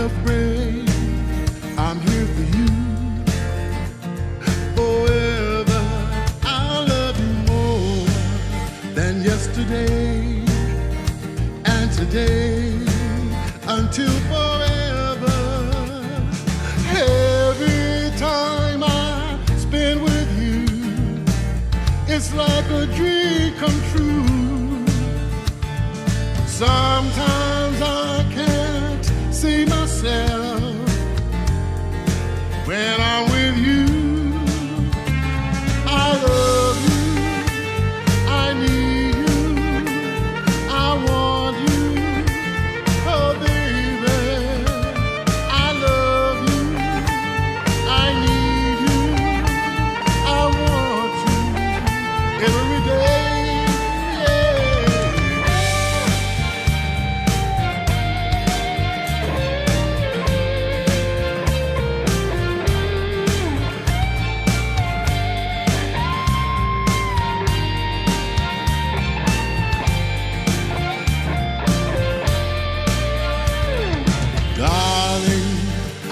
afraid. I'm here for you. Forever, I love you more than yesterday and today until forever. Every time I spend with you, it's like a dream come true. Sometimes I can't see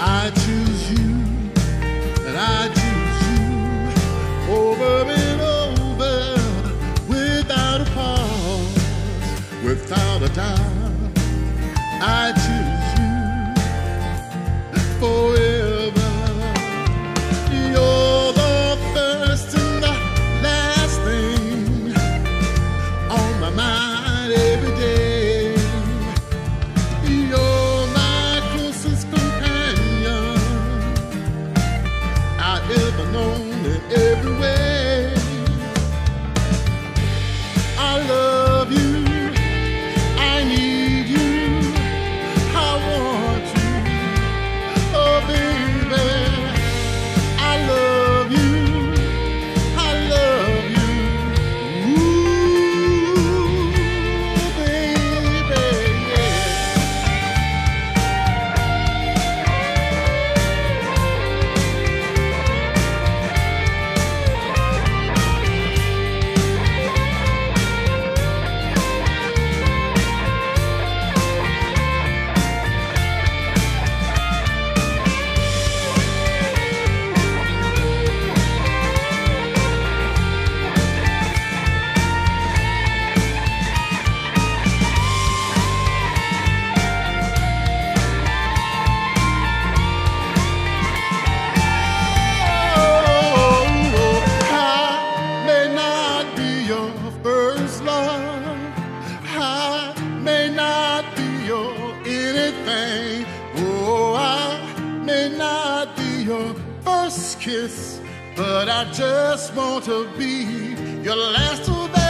I choose you, and I choose you over and over without a pause, without a doubt. I choose. Not be your first kiss, but I just want to be your last.